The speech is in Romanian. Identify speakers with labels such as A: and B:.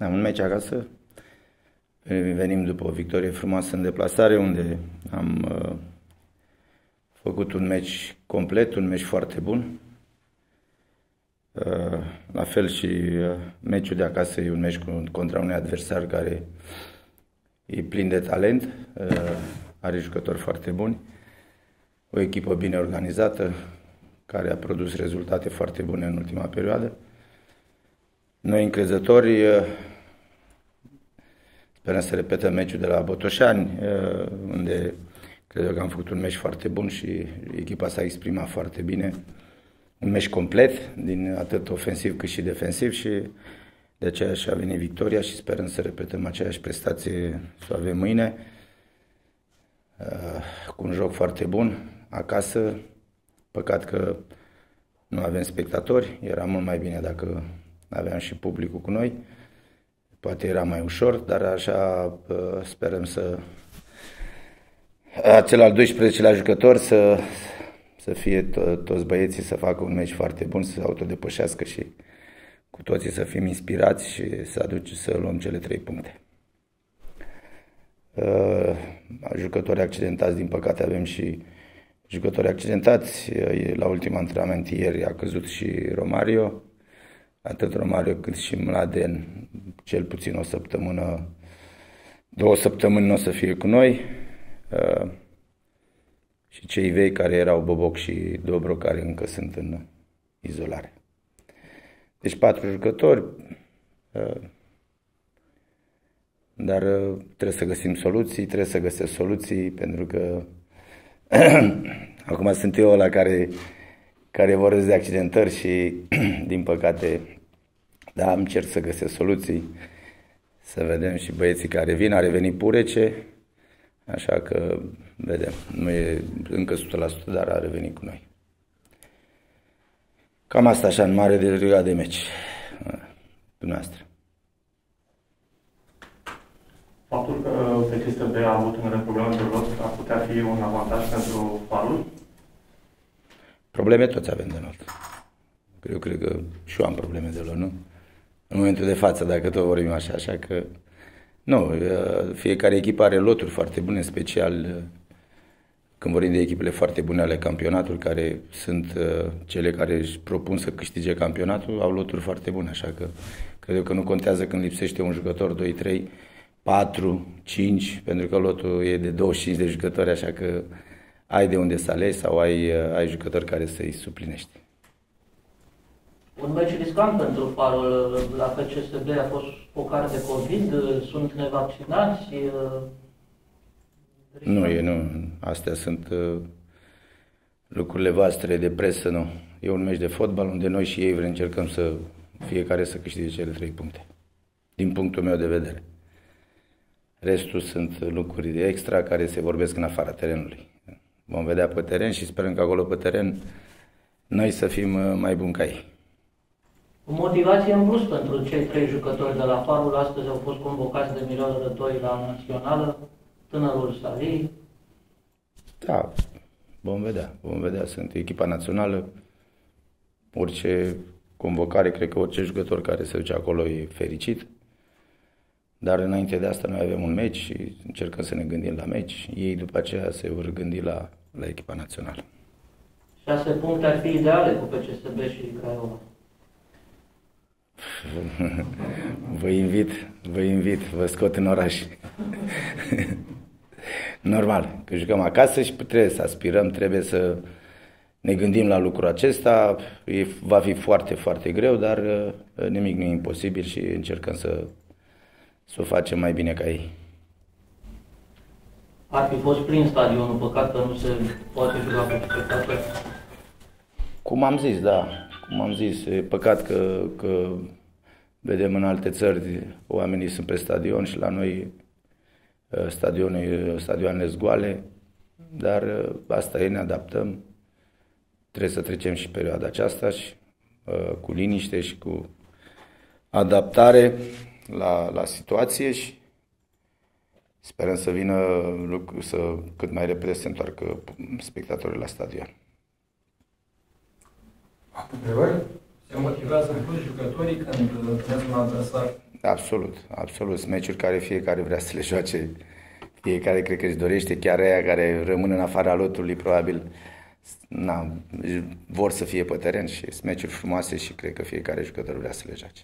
A: Am un meci acasă. Venim după o victorie frumoasă în deplasare, unde am uh, făcut un meci complet, un meci foarte bun. Uh, la fel și uh, meciul de acasă e un meci contra un adversar care e plin de talent, uh, are jucători foarte buni, o echipă bine organizată, care a produs rezultate foarte bune în ultima perioadă. Noi încrezători sperăm să repetăm meciul de la Botoșani, unde cred că am făcut un meci foarte bun și echipa s-a exprimat foarte bine. Un meci complet, din atât ofensiv cât și defensiv și de aceea și a venit victoria și sperăm să repetăm aceeași prestație să o avem mâine. Cu un joc foarte bun, acasă, păcat că nu avem spectatori, era mult mai bine dacă aveam și publicul cu noi. Poate era mai ușor, dar așa sperăm să acel al 12-lea jucător să, să fie to- toți băieții să facă un meci foarte bun, să se autodepășească și cu toții să fim inspirați și să aduce să luăm cele trei puncte. Uh, jucători accidentați, din păcate avem și jucători accidentați. La ultimul antrenament ieri a căzut și Romario, atât Romario cât și Mladen, cel puțin o săptămână, două săptămâni nu o să fie cu noi. Uh, și cei vei care erau Boboc și Dobro care încă sunt în izolare. Deci patru jucători, uh, dar uh, trebuie să găsim soluții, trebuie să găsesc soluții pentru că acum sunt eu la care, care vorbesc de accidentări și din păcate da, am cer să găsesc soluții, să vedem și băieții care vin, a revenit Purece, așa că vedem, nu e încă 100%, dar a revenit cu noi. Cam asta așa în mare de riga de meci. Dumneavoastră.
B: Faptul că PCSB a avut în probleme de lot ar putea fi un avantaj pentru farul?
A: Probleme toți avem de lot. Eu cred că și eu am probleme de lot, nu? În momentul de față, dacă tot vorbim așa, așa că... Nu, fiecare echipă are loturi foarte bune, special când vorbim de echipele foarte bune ale campionatului, care sunt uh, cele care își propun să câștige campionatul, au loturi foarte bune, așa că cred că nu contează când lipsește un jucător, 2, 3, 4, 5, pentru că lotul e de 25 de jucători, așa că ai de unde să alegi sau ai, uh, ai jucători care să-i suplinești.
C: Un meci riscant pentru farul la FCSB a fost care de COVID, sunt nevaccinați,
A: nu, e, nu. Astea sunt uh, lucrurile voastre de presă, nu. E un meci de fotbal unde noi și ei vrem încercăm să fiecare să câștige cele trei puncte. Din punctul meu de vedere. Restul sunt lucruri extra care se vorbesc în afara terenului. Vom vedea pe teren și sperăm că acolo pe teren noi să fim uh, mai buni ca ei.
C: O motivație în plus pentru cei trei jucători de la Farul. Astăzi au fost convocați de Mirel Rădoi la Națională tânărul Sali.
A: Da, vom vedea, vom vedea. Sunt echipa națională, orice convocare, cred că orice jucător care se duce acolo e fericit. Dar înainte de asta noi avem un meci și încercăm să ne gândim la meci. Ei după aceea se vor gândi la, la echipa națională.
C: Șase puncte ar fi ideale cu PCSB și Craiova.
A: vă invit, vă invit, vă scot în oraș. Normal, că jucăm acasă și trebuie să aspirăm, trebuie să ne gândim la lucrul acesta. E, va fi foarte, foarte greu, dar uh, nimic nu e imposibil și încercăm să, să o facem mai bine ca ei.
C: Ar fi fost plin stadionul, păcat că nu se poate juca pe spectator.
A: Cum am zis, da, cum am zis, e păcat că, că vedem în alte țări oamenii sunt pe stadion și la noi Uh, stadionul, stadioanele zgoale, dar uh, asta e, ne adaptăm. Trebuie să trecem și perioada aceasta și uh, cu liniște și cu adaptare la, la situație și sperăm să vină lucru, să cât mai repede să se întoarcă spectatorii la stadion.
D: Întrebări? Se motivează în plus jucătorii când întâlnesc un adversar
A: Absolut, absolut. Sunt meciuri care fiecare vrea să le joace. Fiecare cred că își dorește, chiar aia care rămân în afara lotului, probabil na, vor să fie pe teren și sunt meciuri frumoase și cred că fiecare jucător vrea să le joace.